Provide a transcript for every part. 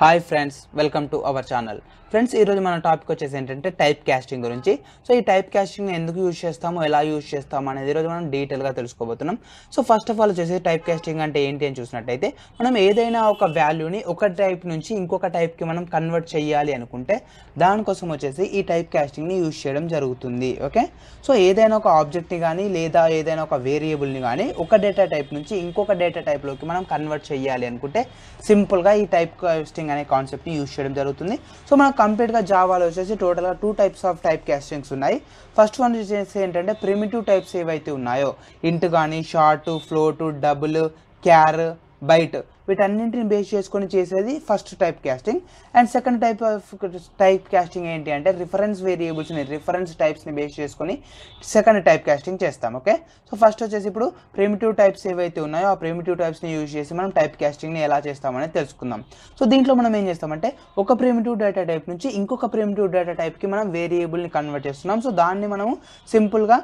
Hi friends welcome to our channel friends ఈరోజు మన topic వచ్చేసి ఏంటంటే టైప్ క్యాస్టింగ్ గురించి. సో ఈ టైప్ క్యాస్టింగ్ ఎందుకు యూజ్ చేస్తాము ఎలా యూజ్ చేస్తాము అనేది ఈరోజు మనం డీటెయిల్గా తెలుసుకోబోతున్నాం. సో ఫస్ట్ ఆఫ్ ఆల్ వచ్చేసి టైప్ క్యాస్టింగ్ అంటే ఏంటి అని చూసినట్టయితే మనం ఏదైనా ఒక వాల్యూని ఒక టైప్ నుంచి ఇంకొక టైప్కి మనం కన్వర్ట్ చేయాలి అనుకుంటే దానికోసం వచ్చేసి ఈ టైప్ క్యాస్టింగ్ని యూజ్ చేయడం జరుగుతుంది. ఓకే సో ఏదైనా ఒక ఆబ్జెక్ట్ని కానీ లేదా ఏదైనా ఒక వేరియబుల్ని కానీ ఒక డేటా టైప్ నుంచి ఇంకొక డేటా టైప్లోకి మనం కన్వర్ట్ చేయాలి అనుకుంటే సింపుల్గా ఈ టైప్ క్యాస్టింగ్ క్యాస్టింగ్ అనే కాన్సెప్ట్ని యూజ్ చేయడం జరుగుతుంది. సో మనకు కంప్లీట్గా జావాలో వచ్చేసి టోటల్గా two types of type castings ఉన్నాయి. ఫస్ట్ వన్ వచ్చేసి ఏంటంటే ప్రిమిటివ్ టైప్స్ ఏవైతే ఉన్నాయో ఇంట్ కానీ short float double char byte వీటన్నింటిని బేస్ చేసుకొని చేసేది first type casting and second type of type casting ఏంటి అంటే రిఫరెన్స్ వేరియబుల్స్ని రిఫరెన్స్ టైప్స్ని బేస్ చేసుకొని సెకండ్ టైప్ కాస్టింగ్ చేస్తాం ఓకే సో ఫస్ట్ వచ్చేసి ఇప్పుడు ప్రిమిటివ్ టైప్స్ ఏవైతే ఉన్నాయో ఆ ప్రిమిటివ్ టైప్స్ని యూజ్ చేసి మనం టైప్ కాస్టింగ్ని ఎలా చేస్తామనేది తెలుసుకుందాం. సో దీంట్లో మనం ఏం చేస్తామంటే ఒక ప్రిమిటివ్ డేటా టైప్ నుంచి ఇంకొక ప్రిమిటివ్ డేటా టైప్కి మనం వేరియబుల్ని కన్వర్ట్ చేస్తున్నాం. సో దాన్ని మనము సింపుల్గా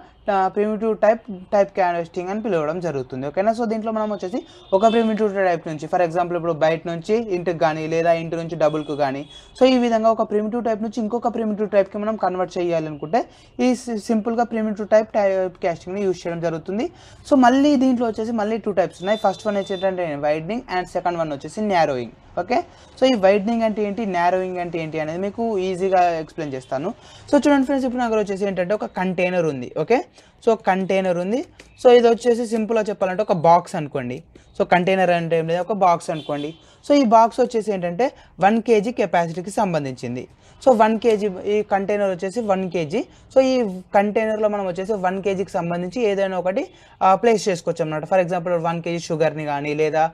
ప్రిమిటివ్ టైప్ టైప్ క్యాన్వెస్టింగ్ అని పిలవడం జరుగుతుంది ఓకేనా? సో దీంట్లో మనం వచ్చేసి ఒక ప్రిమిటివ్ టైప్ నుంచి ఫర్ ఎగ్జాంపుల్ ఇప్పుడు బయట నుంచి ఇంటికి కానీ లేదా ఇంటి నుంచి డబుల్కు కానీ సో ఈ విధంగా ఒక ప్రిమిటివ్ టైప్ నుంచి ఇంకొక ప్రిమిటివ్ టైప్కి మనం కన్వర్ట్ చేయాలనుకుంటే ఈ సింపుల్గా ప్రిమిటివ్ టైప్ టైప్ క్యాస్టింగ్ని యూజ్ చేయడం జరుగుతుంది. సో మళ్ళీ దీంట్లో వచ్చేసి మళ్ళీ టూ టైప్స్ ఉన్నాయి. ఫస్ట్ వన్ వచ్చేటంటే వైడ్నింగ్ అండ్ సెకండ్ వన్ వచ్చేసి న్యారోయింగ్ ఓకే? సో ఈ వైడ్నింగ్ అంటే ఏంటి? నారోయింగ్ అంటే ఏంటి అనేది మీకు ఈజీగా ఎక్స్ప్లెయిన్ చేస్తాను. సో చూడండి ఫ్రెండ్స్ ఇప్పుడు నాకు వచ్చేసి ఏంటంటే ఒక కంటైనర్ ఉంది ఓకే? సో కంటైనర్ ఉంది. సో ఇది వచ్చేసి సింపుల్గా చెప్పాలంటే ఒక బాక్స్ అనుకోండి. సో కంటైనర్ అంటే ఏం లేదు ఒక బాక్స్ అనుకోండి. సో ఈ బాక్స్ వచ్చేసి ఏంటంటే వన్ కేజీ కెపాసిటీకి సంబంధించింది. సో వన్ కేజీ ఈ కంటైనర్ వచ్చేసి వన్ కేజీ. సో ఈ కంటైనర్లో మనం వచ్చేసి వన్ కేజీకి సంబంధించి ఏదైనా ఒకటి ప్లేస్ చేసుకోవచ్చు అన్నమాట. ఫర్ ఎగ్జాంపుల్ వన్ కేజీ షుగర్ని కానీ లేదా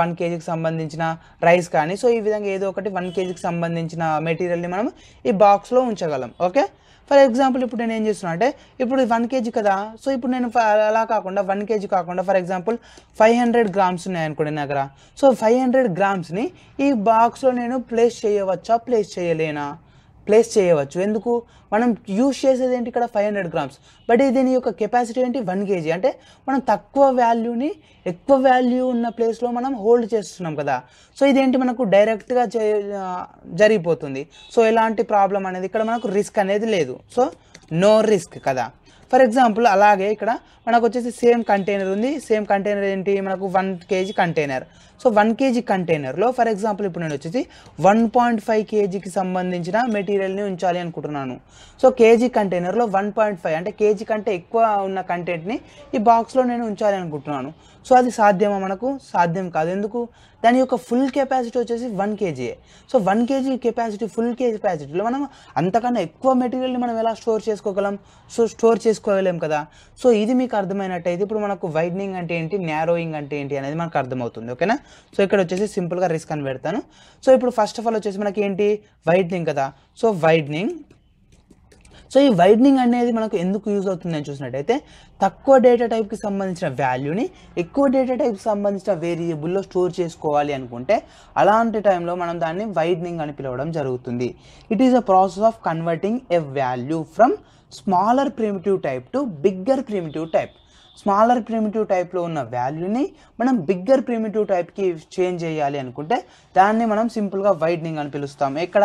వన్ కేజీకి సంబంధించిన రైస్ కానీ. సో ఈ విధంగా ఏదో ఒకటి వన్ కేజీకి సంబంధించిన మెటీరియల్ని మనం ఈ బాక్స్లో ఉంచగలం. ఓకే ఫర్ ఎగ్జాంపుల్ ఇప్పుడు నేను ఏం చేస్తున్నా అంటే ఇప్పుడు వన్ కేజీ కదా సో ఇప్పుడు నేను ఫ- అలా కాకుండా వన్ కేజీ కాకుండా for example five hundred grams ఉన్నాయనుకోండి నా దగ్గర. సో ఫైవ్ హండ్రెడ్ గ్రామ్స్ని ఈ బాక్స్లో నేను ప్లేస్ చేయవచ్చా ప్లేస్ చేయలేనా? ప్లేస్ చేయవచ్చు. ఎందుకు? మనం యూజ్ చేసేది ఏంటి ఇక్కడ? ఫైవ్ హండ్రెడ్ గ్రామ్స్ బట్ దీని యొక్క కెపాసిటీ ఏంటి? వన్ కేజీ అంటే మనం తక్కువ వాల్యూని ఎక్కువ వాల్యూ ఉన్న ప్లేస్లో మనం హోల్డ్ చేస్తున్నాం కదా. సో ఇదేంటి మనకు డైరెక్ట్గా చే జరిగిపోతుంది. సో ఎలాంటి ప్రాబ్లం అనేది ఇక్కడ మనకు రిస్క్ అనేది లేదు. సో నో రిస్క్ కదా. ఫర్ ఎగ్జాంపుల్ అలాగే ఇక్కడ మనకు వచ్చేసి సేమ్ కంటైనర్ ఉంది. సేమ్ కంటైనర్ ఏంటి? మనకు one KG container so one KG కంటైనర్లో ఫర్ ఎగ్జాంపుల్ ఇప్పుడు నేను వచ్చేసి వన్ పాయింట్ ఫైవ్ కేజీకి సంబంధించిన మెటీరియల్ని ఉంచాలి అనుకుంటున్నాను. సో కేజీ కంటైనర్లో వన్ పాయింట్ ఫైవ్ అంటే కేజీ కంటే ఎక్కువ ఉన్న కంటెంట్ని ఈ బాక్స్లో నేను ఉంచాలి అనుకుంటున్నాను. సో అది సాధ్యమా మనకు? సాధ్యం కాదు. ఎందుకు? దాని యొక్క ఫుల్ కెపాసిటీ వచ్చేసి one KG so one KG capacity full కెపాసిటీలో మనం అంతకన్నా ఎక్కువ మెటీరియల్ని మనం ఎలా స్టోర్ చేసుకోగలం? సో స్టోర్ చేసుకోగలేం కదా. సో ఇది మీకు అర్థమైనట్టయితే ఇప్పుడు మనకు వైడ్నింగ్ అంటే ఏంటి? నేరోయింగ్ అంటే ఏంటి అనేది మనకు అర్థమవుతుంది. ఓకేనా సో ఇక్కడ వచ్చేసి సింపుల్గా రిస్క్ అని పెడతాను. సో ఇప్పుడు ఫస్ట్ ఆఫ్ ఆల్ వచ్చేసి మనకి ఏంటి వైడ్నింగ్ కదా. సో వైడ్నింగ్ సో ఈ వైడ్నింగ్ అనేది మనకు ఎందుకు యూజ్ అవుతుందని చూసినట్టయితే తక్కువ డేటా టైప్కి సంబంధించిన వాల్యూని ఎక్కువ డేటా టైప్కి సంబంధించిన వేరియబుల్లో స్టోర్ చేసుకోవాలి అనుకుంటే అలాంటి టైంలో మనం దాన్ని వైడ్నింగ్ అని పిలవడం జరుగుతుంది. It is a process of converting a value from smaller primitive type to bigger primitive type smaller primitive టైప్లో ఉన్న వాల్యూని మనం బిగ్గర్ ప్రిమిటివ్ టైప్కి చేంజ్ చేయాలి అనుకుంటే దాన్ని మనం సింపుల్గా వైడ్నింగ్ అని పిలుస్తాం. ఇక్కడ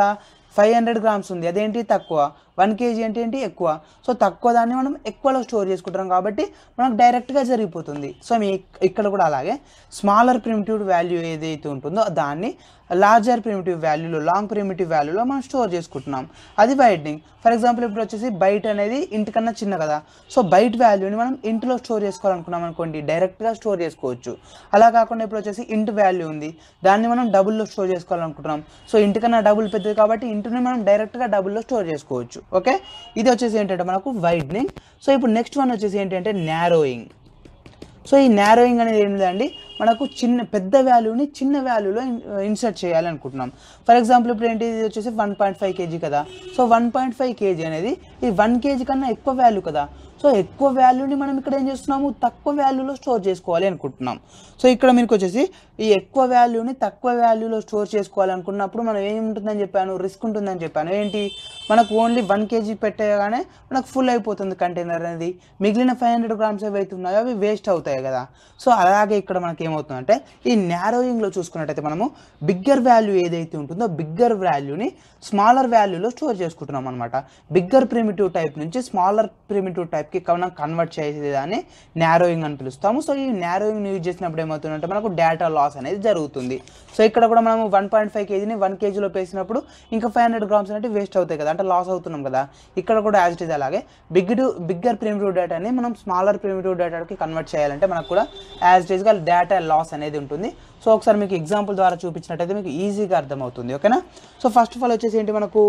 ఫైవ్ హండ్రెడ్ గ్రామ్స్ ఉంది. అదేంటి? తక్కువ. వన్ కేజీ అంటే ఏంటి? ఎక్కువ. సో తక్కువ దాన్ని మనం ఎక్కువలో స్టోర్ చేసుకుంటాం కాబట్టి మనకు డైరెక్ట్గా జరిగిపోతుంది. సో మీ ఇక్కడ కూడా అలాగే. స్మాలర్ ప్రిమిటివ్ వాల్యూ ఏదైతే ఉంటుందో దాన్ని లార్జర్ ప్రిమిటివ్ వాల్యూలో లాంగ్ ప్రిమిటివ్ వాల్యూలో మనం స్టోర్ చేసుకుంటున్నాం. అది వైడ్నింగ్. ఫర్ ఎగ్జాంపుల్ ఇప్పుడు వచ్చేసి బయట అనేది ఇంటికన్నా చిన్న కదా. సో బయట వాల్యూని మనం ఇంటిలో స్టోర్ చేసుకోవాలనుకున్నాం అనుకోండి డైరెక్ట్గా స్టోర్ చేసుకోవచ్చు. అలా కాకుండా ఇప్పుడు వచ్చేసి ఇంటి వాల్యూ ఉంది. దాన్ని మనం డబుల్లో స్టోర్ చేసుకోవాలనుకుంటున్నాం. సో ఇంటికన్నా డబుల్ పెద్దది కాబట్టి ఇంటిని మనం డైరెక్ట్గా డబుల్లో స్టోర్ చేసుకోవచ్చు. ఓకే? ఇది వచ్చేసి ఏంటంటే మనకు వైడ్నింగ్. సో ఇప్పుడు నెక్స్ట్ వన్ వచ్చేసి ఏంటంటే నారోయింగ్ సో ఈ నారోయింగ్ అనేది ఏం లేదండి? మనకు చిన్న పెద్ద వాల్యూని చిన్న వాల్యూలో ఇన్సర్ట్ చేయాలనుకుంటున్నాం. ఫర్ ఎగ్జాంపుల్ ఇప్పుడు ఏంటి? ఇది వచ్చేసి వన్ పాయింట్ ఫైవ్ కేజీ కదా. So one point five KG అనేది ఈ వన్ కేజీ కన్నా ఎక్కువ వాల్యూ కదా. సో ఎక్కువ వాల్యూని మనం ఇక్కడ ఏం చేస్తున్నాము? తక్కువ వాల్యూలో స్టోర్ చేసుకోవాలి అనుకుంటున్నాం. సో ఇక్కడ మీకు వచ్చేసి ఈ ఎక్కువ వాల్యూని తక్కువ వాల్యూలో స్టోర్ చేసుకోవాలనుకున్నప్పుడు మనం ఏముంటుందని చెప్పాను? రిస్క్ ఉంటుందని చెప్పాను. ఏంటి? మనకు ఓన్లీ వన్ కేజీ పెట్టగానే మనకు ఫుల్ అయిపోతుంది కంటైనర్ అనేది. మిగిలిన ఫైవ్ హండ్రెడ్ గ్రామ్స్ ఏవైతే ఉన్నాయో అవి వేస్ట్ అవుతాయి కదా. సో అలాగే ఇక్కడ మనకి ఏమవుతుందంటే ఈ నేరోయింగ్లో చూసుకున్నట్టయితే మనము బిగ్గర్ వాల్యూ ఏదైతే ఉంటుందో బిగ్గర్ వాల్యూని స్మాలర్ వాల్యూలో స్టోర్ చేసుకుంటున్నాం అనమాట బిగ్గర్ ప్రిమిటివ్ టైప్ నుంచి స్మాలర్ ప్రిమిటివ్ టైప్ టైప్కి మనం కన్వర్ట్ చేసేదాన్ని నేరోయింగ్ అని పిలుస్తాము. సో ఈ నేరోయింగ్ యూజ్ చేసినప్పుడు ఏమవుతుందంటే మనకు డేటా లాస్ అనేది జరుగుతుంది. సో ఇక్కడ కూడా మనం వన్ పాయింట్ ఫైవ్ కేజీని వన్ కేజీలో పేసినప్పుడు ఇంకా ఫైవ్ హండ్రెడ్ గ్రామ్స్ అనేవి వేస్ట్ అవుతాయి కదా. అంటే లాస్ అవుతున్నాం కదా. ఇక్కడ కూడా యాజ్ ఇట్ ఇస్ అలాగే బిగ్ బిగ్గర్ ప్రిమిటివ్ డేటాని మనం స్మాలర్ ప్రిమిటివ్ డేటాకి కన్వర్ట్ చేయాలంటే మనకు కూడా యాజ్ ఇట్ ఈస్గా డేటా లాస్ అనేది ఉంటుంది. సో ఒకసారి మీకు ఎగ్జాంపుల్ ద్వారా చూపించినట్టయితే మీకు ఈజీగా అర్థమవుతుంది. ఓకేనా సో ఫస్ట్ ఆఫ్ ఆల్ వచ్చేసి ఏంటి మనకు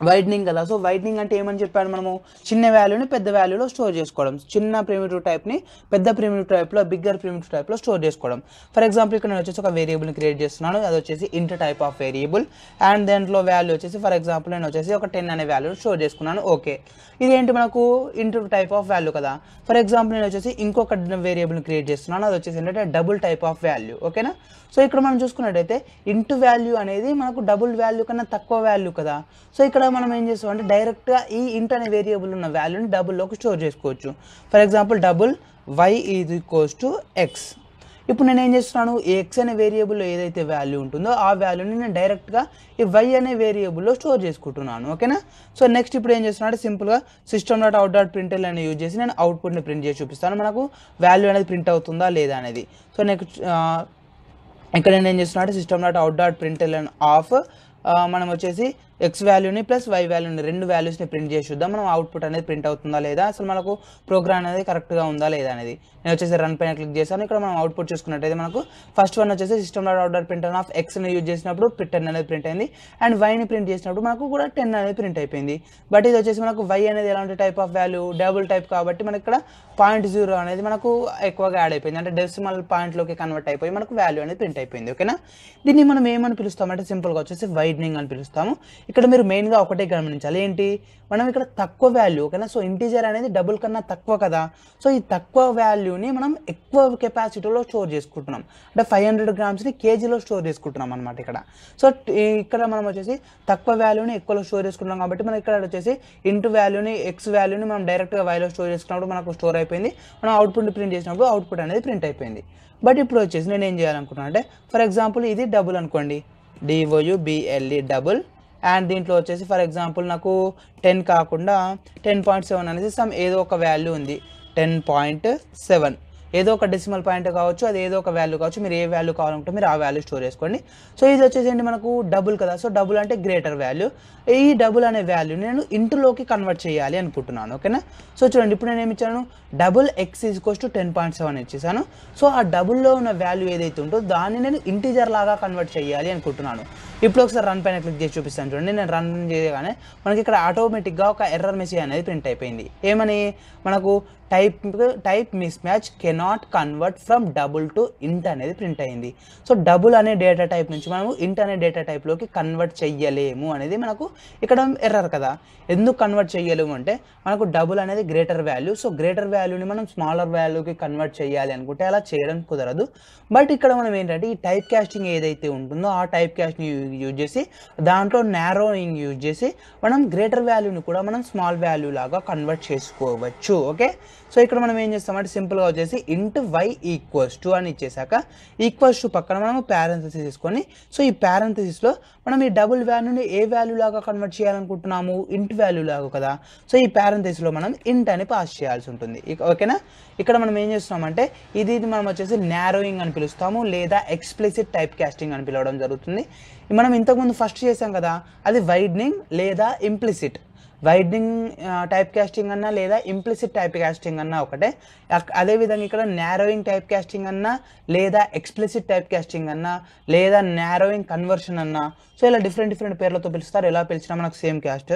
వైడ్నింగ్ కదా. సో వైడ్నింగ్ అంటే ఏమని చెప్పాను మనము? చిన్న వాల్యూని పెద్ద వాల్యూలో స్టోర్ చేసుకోవడం. చిన్న ప్రిమిటివ్ టైప్ని పెద్ద ప్రిమిటివ్ టైప్లో బిగ్గర్ ప్రిమిటివ్ టైప్లో స్టోర్ చేసుకోవడం. ఫర్ ఎగ్జాంపుల్ ఇక్కడ నేను వచ్చేసి ఒక వేరియబుల్ని క్రియేట్ చేస్తున్నాను. అది వచ్చేసి inter type of variable and దాంట్లో వాల్యూ వచ్చేసి ఫర్ ఎగ్జాంపుల్ నేను వచ్చేసి ఒక టెన్ అనే వాల్యూ స్టోర్ చేసుకున్నాను. ఓకే ఇది ఏంటి మనకు ఇంటర్ టైప్ ఆఫ్ వాల్యూ కదా? ఫర్ ఎగ్జాంపుల్ నేను వచ్చేసి ఇంకొక వేరియబుల్ని క్రియేట్ చేస్తున్నాను. అది వచ్చేసి ఏంటంటే డబుల్ టైప్ ఆఫ్ వాల్యూ ఓకేనా సో ఇక్కడ మనం చూసుకున్నట్టయితే ఇంటూ వాల్యూ అనేది మనకు డబుల్ వాల్యూ కన్నా తక్కువ వాల్యూ కదా? సో ఇక్కడ మనం ఏం చేస్తాం అంటే డైరెక్ట్గా ఈ ఇంట్ అనే వేరియబుల్ ఉన్న వాల్యూని డబుల్లోకి స్టోర్ చేసుకోవచ్చు. For example double y is equals to x ఇప్పుడు నేను ఏం చేస్తున్నాను? ఎక్స్ అనే వేరియబుల్లో ఏదైతే వాల్యూ ఉంటుందో ఆ వాల్యూని నేను డైరెక్ట్గా ఈ వై అనే వేరియబుల్లో స్టోర్ చేసుకుంటున్నాను. ఓకేనా సో నెక్స్ట్ ఇప్పుడు ఏం చేస్తున్నాడు అంటే సింపుల్గా system dot out dot print అని యూజ్ చేసి నేను అవుట్పుట్ని ప్రింట్ చేసి చూపిస్తాను. మనకు వాల్యూ అనేది ప్రింట్ అవుతుందా లేదా అనేది. సో నెక్స్ట్ ఇక్కడ నేను ఏం చేస్తున్నాడు అంటే system dot out dot print of మనం వచ్చేసి ఎక్స్ వాల్యూని ప్లస్ వై వాల్యూని రెండు వాల్యూస్ని ప్రింట్ చేసి చూద్దాం. మనం అవుట్పుట్ అనేది ప్రింట్ అవుతుందా లేదా? అసలు మనకు ప్రోగ్రామ్ అనేది కరెక్ట్గా ఉందా లేదా అనేది. నేను వచ్చేసి రన్ పైన క్లిక్ చేశాను. ఇక్కడ మనం అవుట్పుట్ చూసుకున్నట్టయితే మనకు ఫస్ట్ వన్ వచ్చేసి system dot order print of ఎక్స్ని use చేసినప్పుడు టెన్ అనేది ప్రింట్ అయింది. అండ్ వైని ప్రింట్ చేసినప్పుడు మనకు కూడా టెన్ అనేది ప్రింట్ అయిపోయింది. బట్ ఇది వచ్చేసి మనకు వై అనేది ఎలాంటి type of value double type కాబట్టి మనకి ఇక్కడ పాయింట్ జీరో అనేది మనకు ఎక్కువగా యాడ్ అయిపోయింది. అంటే డెసిమల్ పాయింట్లోకి కన్వర్ట్ అయిపోయి మనకు వాల్యూ అనేది ప్రింట్ అయిపోయింది. ఓకేనా దీన్ని మనం ఏమని పిలుస్తామంటే సింపుల్గా వచ్చేసి వైడ్నింగ్ అని పిలుస్తాము. ఇక్కడ మీరు మెయిన్గా ఒకటే గమనించాలి. ఏంటి? మనం ఇక్కడ తక్కువ వాల్యూ ఓకేనా? సో ఇంటీజర్ అనేది డబుల్ కన్నా తక్కువ కదా. సో ఈ తక్కువ వాల్యూని మనం ఎక్కువ కెపాసిటీలో స్టోర్ చేసుకుంటున్నాం. అంటే ఫైవ్ హండ్రెడ్ గ్రామ్స్ని కేజీలో స్టోర్ చేసుకుంటున్నాం అనమాట ఇక్కడ. సో ఇక్కడ మనం వచ్చేసి తక్కువ వాల్యూని ఎక్కువలో స్టోర్ చేసుకుంటున్నాం కాబట్టి మనం ఇక్కడ వచ్చేసి ఇంటూ వాల్యూని ఎక్స్ వాల్యూని మనం డైరెక్ట్గా వైలో స్టోర్ చేసుకున్నప్పుడు మనకు స్టోర్ అయిపోయింది. మనం అవుట్పుట్ ప్రింట్ చేసినప్పుడు అవుట్పుట్ అనేది ప్రింట్ అయిపోయింది. బట్ ఇప్పుడు వచ్చేసి నేను ఏం చేయాలనుకుంటున్నాను అంటే ఫర్ ఎగ్జాంపుల్ ఇది డబుల్ అనుకోండి. డిఓయు బిఎల్ఈ డబుల్ అండ్ దీంట్లో వచ్చేసి ఫర్ ఎగ్జాంపుల్ నాకు టెన్ కాకుండా టెన్ పాయింట్ సెవెన్ అనేది సమ్ ఏదో ఒక వాల్యూ ఉంది. టెన్ పాయింట్ సెవెన్ ఏదో ఒక డెసిమల్ పాయింట్ కావచ్చు అది ఏదో ఒక వాల్యూ కావచ్చు మీరు ఏ వాల్యూ కావాలంటే మీరు ఆ వాల్యూ స్టోర్ చేసుకోండి. సో ఇది వచ్చేసి ఏంటి మనకు డబుల్ కదా. సో డబుల్ అంటే గ్రేటర్ వాల్యూ ఈ డబుల్ అనే వాల్యూ నేను ఇంటర్లోకి కన్వర్ట్ చేయాలి అనుకుంటున్నాను ఓకేనా? సో చూడండి ఇప్పుడు నేను ఏమి ఇచ్చాను? Double x is equals to ten point seven ఇచ్చేసాను. సో ఆ డబుల్లో ఉన్న వాల్యూ ఏదైతే ఉంటుందో దాన్ని నేను ఇంటీజర్ లాగా కన్వర్ట్ చేయాలి అనుకుంటున్నాను. ఇప్పుడు ఒకసారి రన్ పైన క్లిక్ చేసి చూపిస్తాను చూడండి. నేను రన్ చేయగానే మనకి ఇక్కడ ఆటోమేటిక్గా ఒక ఎర్రర్ మెసేజ్ అనేది ప్రింట్ అయిపోయింది. ఏమని? మనకు type type mismatch cannot convert from double to int అనేది ప్రింట్ అయింది. సో డబుల్ అనే డేటా టైప్ నుంచి మనము ఇంట్ అనే డేటా టైప్లోకి కన్వర్ట్ చెయ్యలేము అనేది మనకు ఇక్కడ ఎర్రర్ కదా. ఎందుకు కన్వర్ట్ చెయ్యలేము అంటే మనకు డబుల్ అనేది గ్రేటర్ వాల్యూ సో గ్రేటర్ వాల్యూని మనం స్మాలర్ వాల్యూకి కన్వర్ట్ చేయాలి అనుకుంటే అలా చేయడం కుదరదు. బట్ ఇక్కడ మనం ఏంటంటే ఈ టైప్ క్యాస్టింగ్ ఏదైతే ఉంటుందో ఆ టైప్ క్యాస్టింగ్ యూజ్ చేసి దాంట్లో నారోయింగ్ యూజ్ చేసి మనం గ్రేటర్ వాల్యూని కూడా మనం స్మాల్ వాల్యూ లాగా కన్వర్ట్ చేసుకోవచ్చు. ఓకే సో ఇక్కడ మనం ఏం చేస్తామంటే సింపుల్గా వచ్చేసి ఇంట్ వై ఈక్వల్స్ టు అని ఇచ్చేసాక ఈక్వల్స్ టు పక్కన మనం ప్యారెంథసిస్ తీసుకొని సో ఈ ప్యారెంథసిస్లో మనం ఈ డబుల్ వాల్యూని ఏ వాల్యూ లాగా కన్వర్ట్ చేయాలనుకుంటున్నాము? ఇంట్ వాల్యూ లాగా కదా. సో ఈ ప్యారెంథసిస్లో మనం ఇంట్ అని పాస్ చేయాల్సి ఉంటుంది. ఓకేనా ఇక్కడ మనం ఏం చేస్తున్నామంటే ఇది మనం వచ్చేసి నారోయింగ్ అని పిలుస్తాము లేదా ఎక్స్ప్లిసిట్ టైప్ క్యాస్టింగ్ అని పిలవడం జరుగుతుంది. మనం ఇంతకుముందు ఫస్ట్ చేసాం కదా అది వైడ్నింగ్ లేదా ఇంప్లిసిట్ వైడ్నింగ్ టైప్ క్యాస్టింగ్ అన్నా లేదా ఇంప్లిసిట్ టైప్ క్యాస్టింగ్ అన్నా ఒకటే. అదేవిధంగా ఇక్కడ నేరోయింగ్ టైప్ క్యాస్టింగ్ అన్నా లేదా ఎక్స్ప్లిసిట్ టైప్ క్యాస్టింగ్ అన్నా లేదా నేరోయింగ్ కన్వర్షన్ అన్నా. సో ఇలా డిఫరెంట్ డిఫరెంట్ పేర్లతో పిలుస్తారు. ఎలా పిలిచినా మనకు సేమ్ క్యాస్ట్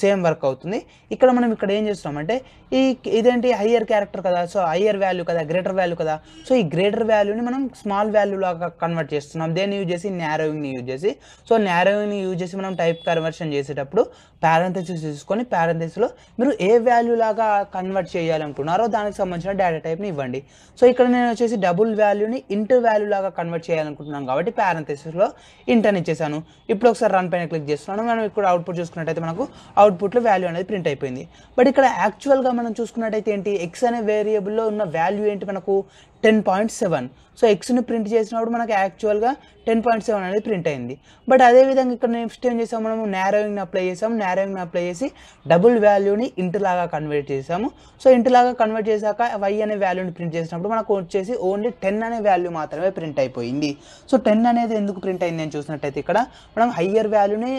సేమ్ వర్క్ అవుతుంది. ఇక్కడ మనం ఇక్కడ ఏం చేస్తున్నామంటే ఈ ఇదేంటి హయ్యర్ క్యారెక్టర్ కదా సో హయ్యర్ వాల్యూ కదా గ్రేటర్ వాల్యూ కదా. సో ఈ గ్రేటర్ వాల్యూని మనం స్మాల్ వాల్యూ లాగా కన్వర్ట్ చేస్తున్నాం. దేన్ని యూజ్ చేసి? నేరోయింగ్ని యూజ్ చేసి. సో నేరోయింగ్ని యూజ్ చేసి మనం టైప్ కన్వర్షన్ చేసేటప్పుడు పారెంథసిస్ చూసుకొని పారెంథసిస్లో మీరు ఏ వాల్యూ లాగా కన్వర్ట్ చేయాలనుకున్నారో దానికి సంబంధించిన డేటా టైప్ని ఇవ్వండి. సో ఇక్కడ నేను వచ్చేసి డబుల్ వాల్యూని ఇంటర్ వాల్యూ లాగా కన్వర్ట్ చేయాలనుకుంటున్నాను కాబట్టి పారెంథసిస్లో ఇంటర్ ఇచ్చేసాను. ఇప్పుడు ఒకసారి రన్ పైన క్లిక్ చేస్తున్నాను. మనం ఇక్కడ అవుట్పుట్ చూసుకున్నట్టయితే మనకు అవుట్పుట్లో వాల్యూ అనేది ప్రింట్ అయిపోయింది. బట్ ఇక్కడ యాక్చువల్గా మనం చూసుకున్నట్టయితే ఏంటి? ఎక్స్ అనే వేరియబుల్లో ఉన్న వాల్యూ ఏంటి మనకు? టెన్ పాయింట్ సెవెన్ సో ఎక్స్ని ప్రింట్ చేసినప్పుడు మనకు యాక్చువల్గా టెన్ పాయింట్ సెవెన్ అనేది ప్రింట్ అయింది. బట్ అదేవిధంగా ఇక్కడ నెక్స్ట్ ఏం చేసాము మనము? నేరోయింగ్ని అప్లై చేసాము నేరోయింగ్ని అప్లై చేసి డబుల్ వాల్యూని ఇంటిలాగా కన్వర్ట్ చేసాము. సో ఇంటిలాగా కన్వర్ట్ చేశాక వై అనే వాల్యూని ప్రింట్ చేసినప్పుడు మనకు వచ్చేసి ఓన్లీ టెన్ అనే వాల్యూ మాత్రమే ప్రింట్ అయిపోయింది. సో టెన్ అనేది ఎందుకు ప్రింట్ అయింది అని చూసినట్టయితే ఇక్కడ మనం హయ్యర్ వాల్యూని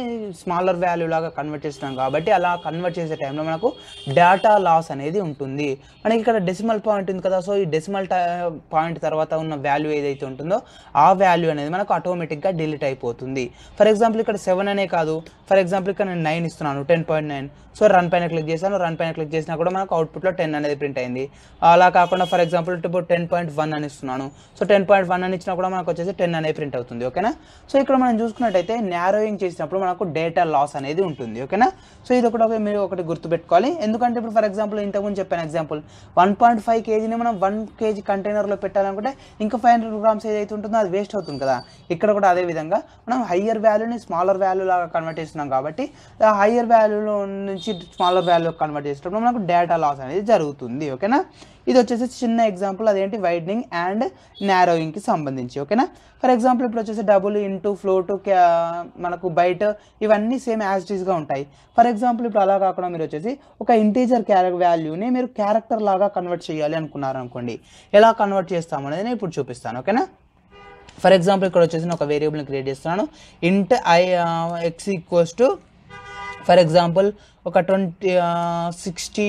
స్మాలర్ వాల్యూ లాగా కన్వర్ట్ చేస్తున్నాం కాబట్టి అలా కన్వర్ట్ చేసే టైంలో మనకు డేటా లాస్ అనేది ఉంటుంది. మనకి ఇక్కడ డెసిమల్ పాయింట్ ఉంది కదా. సో ఈ డెసిమల్ పాయింట్ తర్వాత ఉన్న వాల్యూ ఏదైతే ఉంటుందో ఆ వాల్యూ అనేది మనకు ఆటోమేటిక్గా డిలీట్ అయిపోతుంది. ఫర్ ఎగ్జాంపుల్ ఇక్కడ సెవెన్ అనే కాదు. ఫర్ ఎగ్జాంపుల్ ఇక్కడ నేను నైన్ ఇస్తున్నాను ten point nine so run పైన క్లిక్ చేశాను. రన్ పైన క్లిక్ చేసినా కూడా మనకు అవుట్పుట్లో టెన్ అనేది ప్రింట్ అయింది. అలా కాకుండా ఫర్ ఎగ్జాంపుల్ ఇప్పుడు టెన్ పాయింట్ వన్ అని ఇస్తున్నాను. సో టెన్ పాయింట్ వన్ అని ఇచ్చినా కూడా మనకు వచ్చేసి టెన్ అనేది ప్రింట్ అవుతుంది. ఓకేనా? సో ఇక్కడ మనం చూసుకున్నట్టయితే నేరోయింగ్ చేసినప్పుడు మనకు డేటా లాస్ అనేది ఉంటుంది. ఓకేనా? సో ఇది ఒకటి మీరు ఒకటి గుర్తుపెట్టుకోవాలి. ఎందుకంటే ఇప్పుడు ఫర్ ఎగ్జాంపుల్ ఇంతకుముందు చెప్పాను ఎగ్జాంపుల్. వన్ పాయింట్ ఫైవ్ కేజీని మనం వన్ కేజీ కంటైనర్లో పెట్టాలనుకుంటే ఇంకా ఫైవ్ హండ్రెడ్ గ్రామ్స్ ఏదైతే ఉంటుందో అది వేస్ట్ అవుతుంది కదా. ఇక్కడ కూడా అదే విధంగా మనం హయ్యర్ వాల్యూని స్మాలర్ వాల్యూ లాగా కన్వర్ట్ చేస్తున్నాం కాబట్టి ఆ హయ్యర్ వాల్యూలో నుంచి స్మాలర్ వాల్యూ కన్వర్ట్ చేసేటప్పుడు మనకు డేటా లాస్ అనేది జరుగుతుంది ఓకేనా? ఇది వచ్చేసి చిన్న ఎగ్జాంపుల్ అదేంటి? వైడనింగ్ అండ్ నారోయింగ్కి సంబంధించి ఓకేనా? ఫర్ ఎగ్జాంపుల్ ఇప్పుడు వచ్చేసి డబుల్ ఇంటూ ఫ్లోట్ మనకు బయట ఇవన్నీ సేమ్ యాజిటీస్గా ఉంటాయి. ఫర్ ఎగ్జాంపుల్ ఇప్పుడు అలా కాకుండా మీరు వచ్చేసి ఒక ఇంటీజర్ క్యారెక్టర్ వాల్యూని మీరు క్యారెక్టర్ లాగా కన్వర్ట్ చేయాలి అనుకున్నారు అనుకోండి ఎలా కన్వర్ట్ చేస్తాం అనేది నేను ఇప్పుడు చూపిస్తాను ఓకేనా? ఫర్ ఎగ్జాంపుల్ ఇక్కడ వచ్చేసి ఒక వేరియబుల్ని క్రియేట్ చేస్తున్నాను. Int i x equals to for example ఒక ట్వంటీ సిక్స్టీ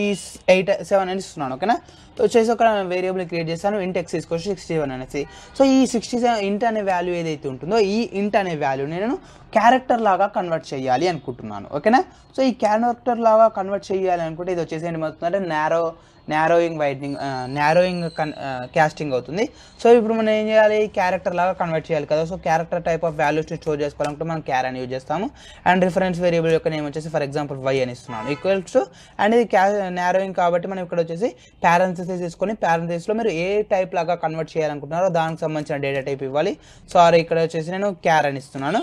ఎయిట్ సెవెన్ అని ఇస్తున్నాను ఓకేనా? వచ్చేసి ఒక వేరియబుల్ క్రియేట్ చేస్తాను ఇంట్ ఎక్స్ తీసుకొచ్చి సిక్స్టీ సెవెన్ అనేసి. సో ఈ సిక్స్టీ సెవెన్ ఇంట్ అనే వాల్యూ ఏదైతే ఉంటుందో ఈ ఇంట్ అనే వాల్యూ నేను క్యారెక్టర్ లాగా కన్వర్ట్ చేయాలి అనుకుంటున్నాను. ఓకేనా? సో ఈ క్యారెక్టర్ లాగా కన్వర్ట్ చేయాలి అనుకుంటే ఇది వచ్చేసి ఏమవుతుందంటే నేరో నేరోయింగ్ వైడ్నింగ్ నేరోయింగ్ కన్ క్యాస్టింగ్ అవుతుంది. సో ఇప్పుడు మనం ఏం చేయాలి? క్యారెక్టర్ లాగా కన్వర్ట్ చేయాలి కదా. సో క్యారెక్టర్ టైప్ ఆఫ్ వాల్యూస్ని స్టోర్ చేసుకోవాలంటే మనం క్యార్ అని యూజ్ చేస్తాము. అండ్ రిఫరెన్స్ వేరియబుల్ యొక్క నేమ్ వచ్చేసి ఫర్ ఎగ్జాంపుల్ వై అని ఇస్తున్నాను. ఈక్వల్స్ టు అండ్ ఇది క్యా నేరోయింగ్ కాబట్టి మనం ఇక్కడ వచ్చేసి పారెంథసిస్ తీసుకొని ప్యారెంథసిస్లో మీరు ఏ టైప్ లాగా కన్వర్ట్ చేయాలనుకుంటున్నారో దానికి సంబంధించిన డేటా టైప్ ఇవ్వాలి. సారీ ఇక్కడ వచ్చేసి నేను క్యార్ అని ఇస్తున్నాను.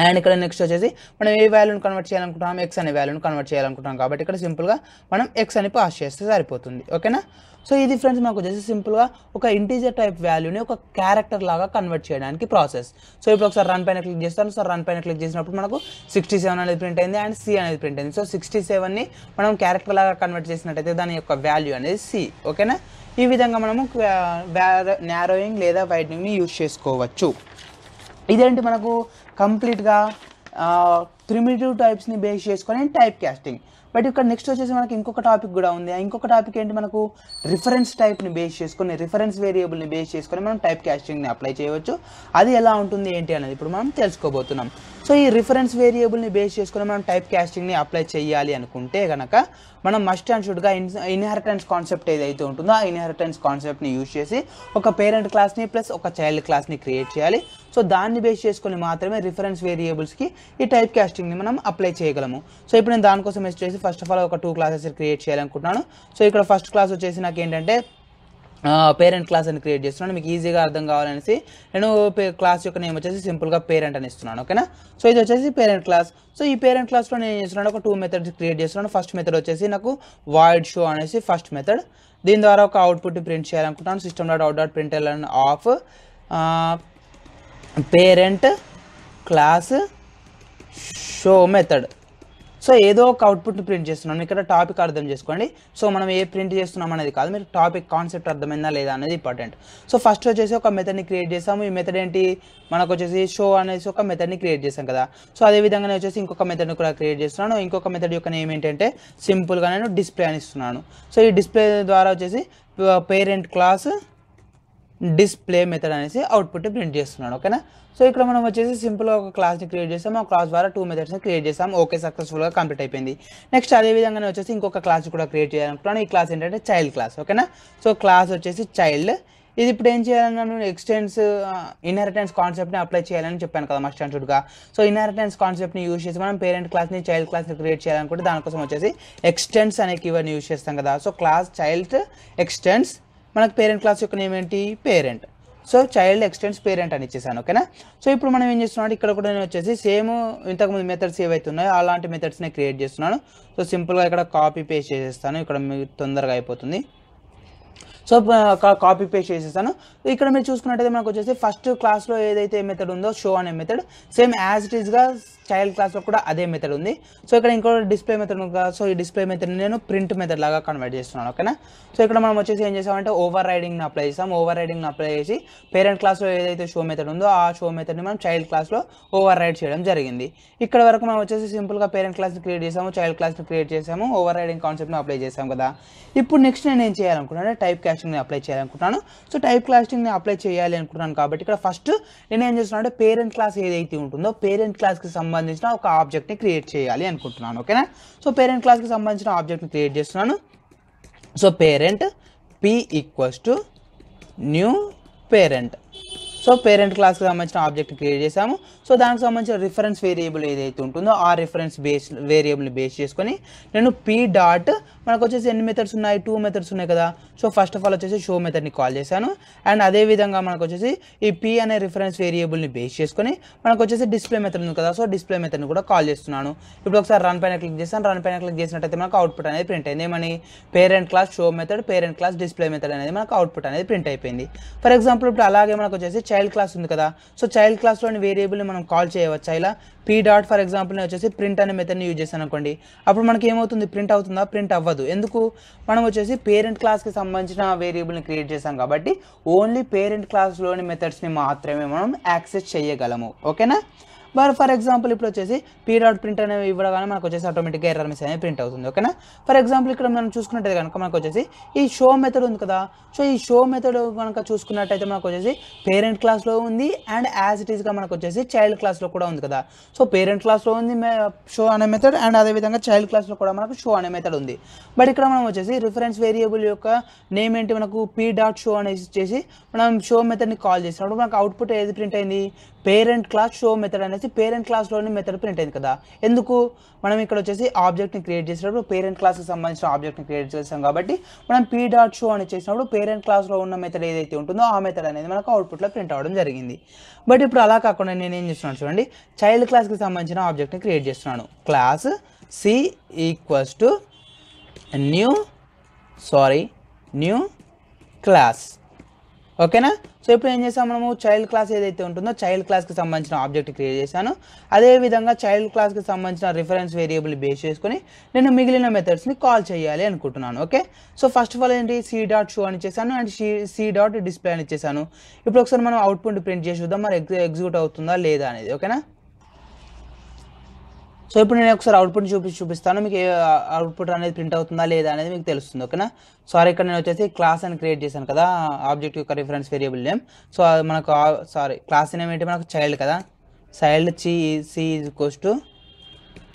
అండ్ ఇక్కడ నెక్స్ట్ వచ్చేసి మనం ఏ వాల్యూని కన్వర్ట్ చేయాలనుకుంటున్నాం? ఎక్స్ అనే వాల్యూని కన్వర్ట్ చేయాలనుకుంటున్నాం కాబట్టి ఇక్కడ సింపుల్గా మనం ఎక్స్ అని పాస్ చేస్తే సరిపోతుంది. ఓకేనా సో ఇది ఫ్రెండ్స్ మాకు వచ్చేసి సింపుల్గా ఒక ఇంటీజర్ టైప్ వాల్యూని ఒక క్యారెక్టర్ లాగా కన్వర్ట్ చేయడానికి ప్రాసెస్ సో ఇప్పుడు ఒకసారి రన్ పైన క్లిక్ చేస్తాను. సో రన్ పైన క్లిక్ చేసినప్పుడు మనకు సిక్స్టీ సెవెన్ అనేది ప్రింట్ అయింది అండ్ సి అనేది ప్రింట్ అయింది. సో సిక్స్టీ సెవెన్ని మనం క్యారెక్టర్ లాగా కన్వర్ట్ చేసినట్టయితే దాని యొక్క వాల్యూ అనేది సి ఓకేనా ఈ విధంగా మనము నేరోయింగ్ లేదా వైడ్నింగ్ని యూజ్ చేసుకోవచ్చు. ఇదేంటి మనకు కంప్లీట్గా క్రిమిటివ్ టైప్స్ని బేస్ చేసుకొని టైప్ క్యాస్టింగ్. బట్ ఇక్కడ నెక్స్ట్ వచ్చేసి మనకి ఇంకొక టాపిక్ కూడా ఉంది. ఆ ఇంకొక టాపిక్ ఏంటి? మనకు రిఫరెన్స్ టైప్ని బేస్ చేసుకొని రిఫరెన్స్ వేరియబుల్ని బేస్ చేసుకొని మనం టైప్ క్యాస్టింగ్ని అప్లై చేయవచ్చు. అది ఎలా ఉంటుంది ఏంటి అనేది ఇప్పుడు మనం తెలుసుకోబోతున్నాం. సో ఈ రిఫరెన్స్ వేరియబుల్ని బేస్ చేసుకొని మనం టైప్ క్యాస్టింగ్ని అప్లై చేయాలి అనుకుంటే కనుక మనం మస్ట్ అండ్ షుడ్గా ఇన్ ఇన్హెరిటెన్స్ కాన్సెప్ట్ ఏదైతే ఉంటుందో ఆ ఇన్హెరిటెన్స్ కాన్సెప్ట్ని యూజ్ చేసి ఒక పేరెంట్ క్లాస్ని ప్లస్ ఒక చైల్డ్ క్లాస్ని క్రియేట్ చేయాలి. సో దాన్ని బేస్ చేసుకొని మాత్రమే రిఫరెన్స్ వేరియబుల్స్కి ఈ టైప్ క్యాస్టింగ్ని మనం అప్లై చేయగలము. సో ఇప్పుడు నేను దానికోసం ఎస్ చేసి ఫస్ట్ ఆఫ్ ఆల్ ఒక టూ క్లాసెస్ క్రియేట్ చేయాలనుకుంటున్నాను. సో ఇక్కడ ఫస్ట్ క్లాస్ వచ్చేసి నాకు ఏంటంటే పేరెంట్ క్లాస్ అని క్రియేట్ చేస్తున్నాను. మీకు ఈజీగా అర్థం కావాలనేసి నేను క్లాస్ యొక్క నేమ్ వచ్చేసి సింపుల్గా పేరెంట్ అని ఇస్తున్నాను ఓకేనా సో ఇది వచ్చేసి పేరెంట్ క్లాస్ సో ఈ పేరెంట్ క్లాస్లో నేను చేస్తున్నాను? ఒక టూ మెథడ్స్ క్రియేట్ చేస్తున్నాను. ఫస్ట్ మెథడ్ వచ్చేసి నాకు వాయిడ్ షో అనేసి ఫస్ట్ మెథడ్ దీని ద్వారా ఒక అవుట్పుట్ ప్రింట్ చేయాలనుకుంటున్నాను. System dot out dot print of parent class show method so ఏదో ఒక అవుట్పుట్ ప్రింట్ చేస్తున్నాను ఇక్కడ టాపిక్ అర్థం చేసుకోండి. సో మనం ఏ ప్రింట్ చేస్తున్నాం అనేది కాదు. మీరు టాపిక్ కాన్సెప్ట్ అర్థమైందా లేదా అనేది ఇంపార్టెంట్ సో ఫస్ట్ వచ్చేసి ఒక మెథడ్ని క్రియేట్ చేసాము. ఈ మెథడ్ ఏంటి? మనకు వచ్చేసి షో అనేసి ఒక మెథడ్ని క్రియేట్ చేసాం కదా. సో అదే విధంగానే వచ్చేసి ఇంకొక మెథడ్ని కూడా క్రియేట్ చేస్తున్నాను. ఇంకొక మెథడ్ యొక్క నేమ్ ఏంటంటే సింపుల్గా నేను డిస్ప్లే అని ఇస్తున్నాను. సో ఈ డిస్ప్లే ద్వారా వచ్చేసి uh, parent class display method అనేసి అవుట్పుట్ ప్రింట్ చేస్తున్నాడు ఓకేనా సో ఇక్కడ మనం వచ్చేసి సింపుల్గా ఒక క్లాస్ని క్రియేట్ చేసాం ఆ క్లాస్ ద్వారా టూ మెథడ్స్ని క్రియేట్ చేసాం ఓకే సక్సెస్ఫుల్గా కంప్లీట్ అయిపోయింది. నెక్స్ట్ అదే విధంగానే వచ్చేసి ఇంకొక క్లాస్ కూడా క్రియేట్ చేయాలనుకున్నాను ఈ క్లాస్ ఏంటంటే చైల్డ్ క్లాస్ ఓకేనా సో క్లాస్ వచ్చేసి చైల్డ్ ఇది ఇప్పుడు ఏం చేయాలన్నాను? ఎక్స్టెన్స్ ఇన్హెరిటెన్స్ కాన్సెప్ట్ని అప్లై చేయాలని చెప్పాను కదా మస్ట్ అండ్ సో ఇన్హెరిటెన్స్ కాన్సెప్ట్ని యూజ్ చేసి మనం పేరెంట్ క్లాస్ని చైల్డ్ క్లాస్ని క్రియేట్ చేయాలనుకుంటే దానికోసం వచ్చేసి ఎక్స్టెన్స్ అనే కీవర్డ్ని యూజ్ చేస్తాం కదా. సో క్లాస్ చైల్డ్ ఎక్స్టెన్స్ మనకు పేరెంట్ క్లాస్ యొక్క నేమ్ ఏంటి? Parent so child extends parent అని ఇచ్చేసాను ఓకేనా సో ఇప్పుడు మనం ఏం చేస్తున్నాం ఇక్కడ కూడా నేను వచ్చేసి సేమ్ ఇంతకుముందు మెథడ్స్ ఏవైతే ఉన్నాయో అలాంటి మెథడ్స్ని క్రియేట్ చేస్తున్నాను. సో సింపుల్గా ఇక్కడ కాపీ పేస్ట్ చేసేస్తాను. ఇక్కడ మీకు తొందరగా అయిపోతుంది. సో కాపీ పేస్ట్ చేసేసాను. ఇక్కడ మీరు చూసుకున్నట్టయితే మనకు వచ్చేసి ఫస్ట్ క్లాస్లో ఏదైతే మెథడ్ ఉందో షో అనే మెథడ్ సేమ్ యాజ్ ఇట్ ఈస్గా చైల్డ్ క్లాస్లో కూడా అదే మెథడ్ ఉంది. సో ఇక్కడ ఇంకో డిస్ప్లే మెథడ్ ఉంది కదా సో ఈ డిస్ప్లే మెథడ్ నేను ప్రింట్ మెథడ్ లాగా కన్వర్ట్ చేస్తున్నాను ఓకేనా సో ఇక్కడ మనం వచ్చేసి ఏం చేసామంటే ఓవర్ రైడింగ్ని అప్లై చేసాం. ఓవర్ రైడింగ్ని అప్లై చేసి పేరెంట్ క్లాస్లో ఏదైతే షో మెథడ్ ఉందో ఆ షో మెథడ్ని మనం చైల్డ్ క్లాస్లో ఓవర్ రైడ్ చేయడం జరిగింది. ఇక్కడ వరకు మనం వచ్చేసి సింపుల్గా పేరెంట్ క్లాస్ని క్రియేట్ చేసాము చైల్డ్ క్లాస్ని క్రియేట్ చేసాము ఓవర్ రైడింగ్ కాన్సెప్ట్ని అప్లై చేసాం కదా. ఇప్పుడు నెక్స్ట్ నేను ఏం చేయాలనుకుంటున్నాను టైప్ క్యాస్టింగ్ని అప్లై చేయాలనుకుంటున్నాను. సో టైప్ క్యాస్టింగ్ని అప్లై చేయాలి అనుకుంటున్నాను కాబట్టి ఇక్కడ ఫస్ట్ నేను ఏం చేస్తున్నాను అంటే పేరెంట్ క్లాస్ ఏదైతే ఉంటుందో పేరెంట్ క్లాస్కి సంబంధించిన ఒక ఆబ్జెక్ట్ని క్రియేట్ చేయాలి అనుకుంటున్నాను. ఓకేనా సో పేరెంట్ క్లాస్కి సంబంధించిన ఆబ్జెక్ట్ని క్రియేట్ చేస్తున్నాను. So parent P equals to new parent so parent క్లాస్కి సంబంధించిన ఆబ్జెక్ట్ క్రియేట్ చేసాము సో దానికి సంబంధించిన రిఫరెన్స్ వేరియబుల్ ఏదైతే ఉంటుందో ఆ రిఫరెన్స్ బేస్ వేరియబుల్ని బేస్ చేసుకొని నేను పీ డాట్ మనకు వచ్చేసి ఎన్ని మెథడ్స్ ఉన్నాయి? టూ మెథడ్స్ ఉన్నాయి కదా. సో ఫస్ట్ ఆఫ్ ఆల్ వచ్చేసి షో మెథడ్ని కాల్ చేశాను. అండ్ అదే విధంగా మనకు వచ్చేసి ఈ పీ అనే రిఫరెన్స్ వేరియబుల్ని బేస్ చేసుకొని మనకు వచ్చేసి డిస్ప్లే మెథడ్ ఉంది కదా. సో డిస్ప్లే మెథడ్ని కూడా కాల్ చేస్తున్నాను. ఇప్పుడు ఒకసారి రన్ పైన క్లిక్ చేస్తాను రన్ పైన క్లిక్ చేసినట్టయితే మనకు అవుట్పుట్ అనేది ప్రింట్ అయింది. ఏమని? Parent class show method parent class display method అనేది మనకు అవుట్పుట్ అనేది ప్రింట్ అయిపోయింది. ఫర్ ఎగ్జాంపుల్ ఇప్పుడు అలాగే మనకు వచ్చేసి చైల్డ్ క్లాస్ ఉంది కదా. సో చైల్డ్ క్లాస్లోని వేరియబుల్ని మనం కాల్ చేయవచ్చా? ఇలా పీ డాట్ ఫర్ ఎగ్జాంపుల్ నేను వచ్చేసి ప్రింట్ అనే మెథడ్ని యూజ్ చేశాను అనుకోండి. అప్పుడు మనకి ఏమవుతుంది? ప్రింట్ అవుతుందా? ప్రింట్ అవ్వదు. ఎందుకు? మనం వచ్చేసి పేరెంట్ క్లాస్కి సంబంధించిన వేరియబుల్ని క్రియేట్ చేసాం కాబట్టి ఓన్లీ పేరెంట్ క్లాస్లోని మెథడ్స్ని మాత్రమే మనం యాక్సెస్ చేయగలము. ఓకేనా మరి ఫర్ ఎగ్జాంపుల్ ఇప్పుడు వచ్చేసి పీరియడ్ డాట్ ప్రింట్ అనేవి ఇవ్వగానే మనకు వచ్చేసి ఆటోమేటిక్గా ఎర్రర్ మెసేజ్ అనేది ప్రింట్ అవుతుంది ఓకేనా ఫర్ ఎగ్జాంపుల్ ఇక్కడ మనం చూసుకున్నట్టయితే కనుక మనకు వచ్చేసి ఈ షో మెథడ్ ఉంది కదా. సో ఈ షో మెథడ్ కనుక చూసుకున్నట్టయితే మనకు వచ్చేసి పేరెంట్ క్లాస్లో ఉంది అండ్ యాజ్ ఇట్ ఈస్గా మనకు వచ్చేసి చైల్డ్ క్లాస్లో కూడా ఉంది కదా. సో పేరెంట్ క్లాస్లో ఉంది షో అనే మెథడ్ అండ్ అదేవిధంగా చైల్డ్ క్లాస్లో కూడా మనకు షో అనే మెథడ్ ఉంది. బట్ ఇక్కడ మనం వచ్చేసి రిఫరెన్స్ వేరియబుల్ యొక్క నేమ్ ఏంటి? మనకు పీ డాట్ షో అనేసి చేసి మనం షో మెథడ్ని కాల్ చేసినప్పుడు మనకు అవుట్పుట్ ఏది ప్రింట్ అయింది? పేరెంట్ క్లాస్ షో మెథడ్ అనేది వచ్చేసి పేరెంట్ క్లాస్లోని మెథడ్ ప్రింట్ అయింది కదా. ఎందుకు? మనం ఇక్కడ వచ్చేసి ఆబ్జెక్ట్ని క్రియేట్ చేసినప్పుడు పేరెంట్ క్లాస్కి సంబంధించిన ఆబ్జెక్ట్ని క్రియేట్ చేసాం కాబట్టి మనం పీ డాట్ షో అని చేసినప్పుడు పేరెంట్ క్లాస్లో ఉన్న మెథడ్ ఏదైతే ఉంటుందో ఆ మెథడ్ అనేది మనకు అవుట్పుట్లో ప్రింట్ అవ్వడం జరిగింది. బట్ ఇప్పుడు అలా కాకుండా నేను ఏం చేస్తున్నాను చూడండి. చైల్డ్ క్లాస్కి సంబంధించిన ఆబ్జెక్ట్ని క్రియేట్ చేస్తున్నాను. Class C equals to new sorry new class ఓకేనా సో ఇప్పుడు ఏం చేసాం మనము? చైల్డ్ క్లాస్ ఏదైతే ఉంటుందో చైల్డ్ క్లాస్కి సంబంధించిన ఆబ్జెక్ట్ క్రియేట్ చేశాను. అదే విధంగా చైల్డ్ క్లాస్కి సంబంధించిన రిఫరెన్స్ వేరియబుల్ బేస్ చేసుకొని నేను మిగిలిన మెథడ్స్ని కాల్ చేయాలి అనుకుంటున్నాను okay? So first of all ఏంటి? సి డాట్ షో అని చేశాను అండ్ సి డాట్ డిస్ప్లే అని ఇచ్చేసాను ఇప్పుడు ఒకసారి మనం అవుట్పుట్ ప్రింట్ చేసి చూద్దాం. మరి ఎగ్జిక్యూట్ అవుతుందా లేదా అనేది ఓకేనా? సో ఇప్పుడు నేను ఒకసారి అవుట్పుట్ చూపి చూపిస్తాను. మీకు అవుట్పుట్ అనేది ప్రింట్ అవుతుందా లేదా అనేది మీకు తెలుస్తుంది ఓకేనా? సారీ ఇక్కడ నేను వచ్చేసి క్లాస్ అని క్రియేట్ చేశాను కదా. ఆబ్జెక్ట్ యొక్క రిఫరెన్స్ వేరియబుల్ నేమ్ సో మనకు సారీ క్లాస్ నేమ్ ఏంటి? మనకు చైల్డ్ కదా. చైల్డ్ చి C equals to